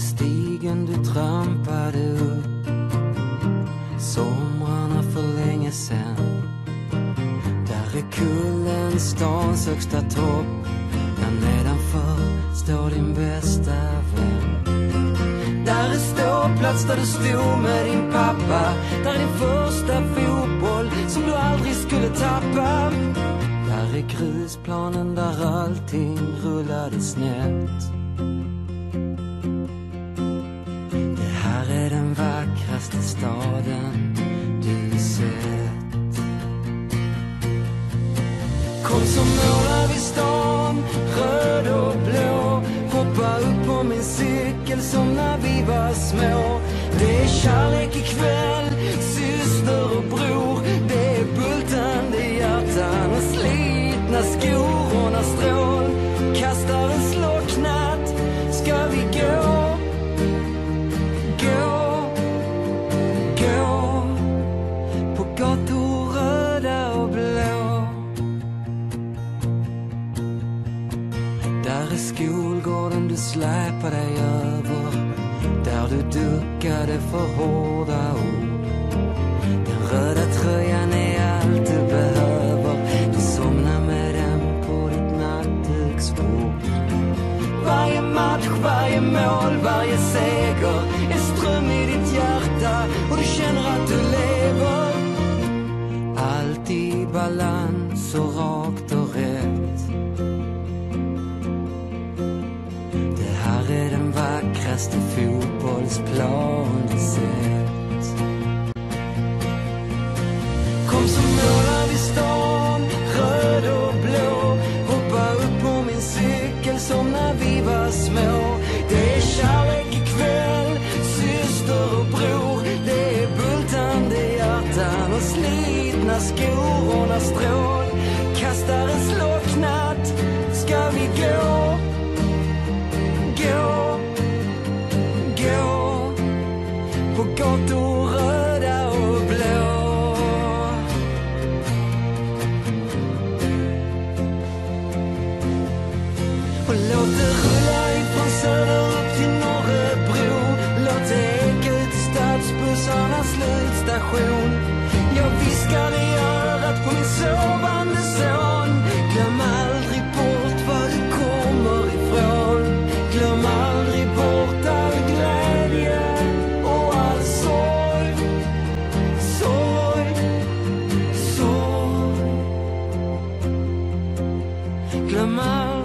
stigen du trampade upp. Somrarna för länge sen. Där är kullen stans högsta topp. Där nedanför står din bästa vän. Där är ståplats där du stod med din pappa. Där är din första fotboll som du aldrig skulle tappa. Där är grusplanen där allting rullade snett. Så målar vi stan, röd och blå. Hoppa upp på min cykel som när vi var små. Det är kärlek ikväll, syster och bror. Det är bultande hjärtan och slitna skor och när strål kastar en släpa dig över. Där du duckade för hårda ord. Den röda tröjan är allt du behöver. Du somnar med den på ditt nattduksbord. Varje match, varje mål, varje seger är ström i ditt hjärta och du känner att du lever. Allt i balans och rakt Masterful few alles plan. Slutstation. Jag viskar i örat på min sovande son. Glöm aldrig bort var du kommer ifrån. Glöm aldrig bort all glädje och all sorg. Sorg, sorg. Glöm aldrig